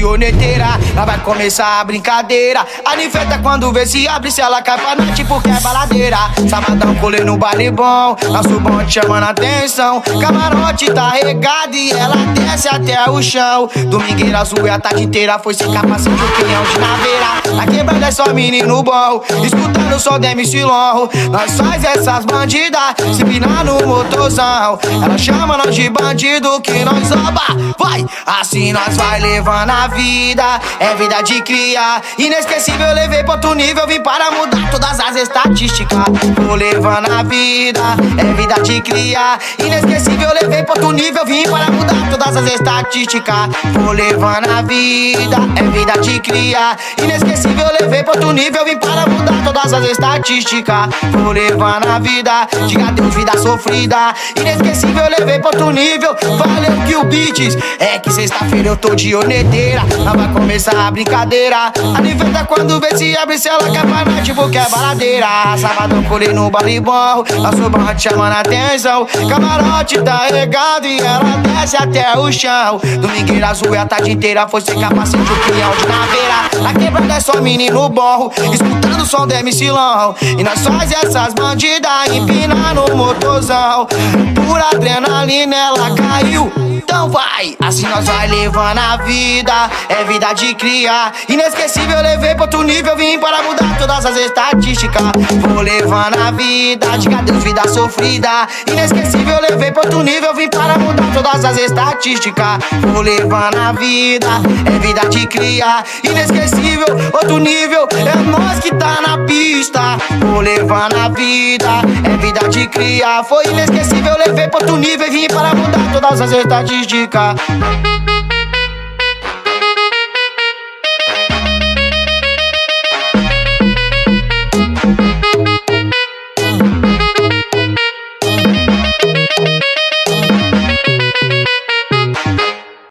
dioneteira. Lá vai começar a brincadeira. A ninfeta quando vê se abre, se ela cai pra noite porque é baladeira. Sabadão colei no baile bom, nosso bonde chamando atenção. Camarote tá regado e ela desce até o chão. Domingueira azul e a tarde inteira foi sem capacete, o pinhão de naveira. Na quebrada é só menino bom, escutando o som da MC Long. Nós faz essas bandidas se pinar no motorzão. Ela chama nós de bandido que nós rouba. Vai, assim nós vai levando a vida. É vida de cria, inesquecível. Eu levei pra outro nível, vim para mudar todas as estatísticas. Vou levando a vida, é vida de cria, inesquecível. Eu levei pra outro nível, vim para mudar todas as estatísticas. Vou levando a vida, é vida de cria, inesquecível. Eu levei pra outro nível, vim para mudar todas as estatísticas. Vou levando a vida, diga adeus, vida sofrida. Inesquecível, eu levei pra outro nível. Valeu que o beats é que sexta-feira eu tô de oneteira. Lá vai começar a brincadeira. A niveta quando vê se abre, se ela quer pra noite, porque é baladeira. Sábado colei no baile bom, nosso barra chamando a atenção. Camarote tá regado e ela desce até o chão. Domingueira azul e a tarde inteira foi sem capacete, o pinhão de naveira. Na quebrada é só menino bom, escutando o som do MC. E nós faz essas bandidas empinar no motorzão. Por adrenalina ela caiu. Então vai, assim nós vai levando a vida. É vida de criar. Inesquecível, levei pra outro nível. Vim para mudar todas as estatísticas. Vou levando a vida. Diga Deus, vida sofrida. Inesquecível, levei pra outro nível. Vim para mudar todas as estatísticas. Vou levando a vida. É vida de criar. Inesquecível, outro nível. É nós que tá na pista. Vou levando a vida. É vida de criar. Foi inesquecível, levei pra outro nível. Vim para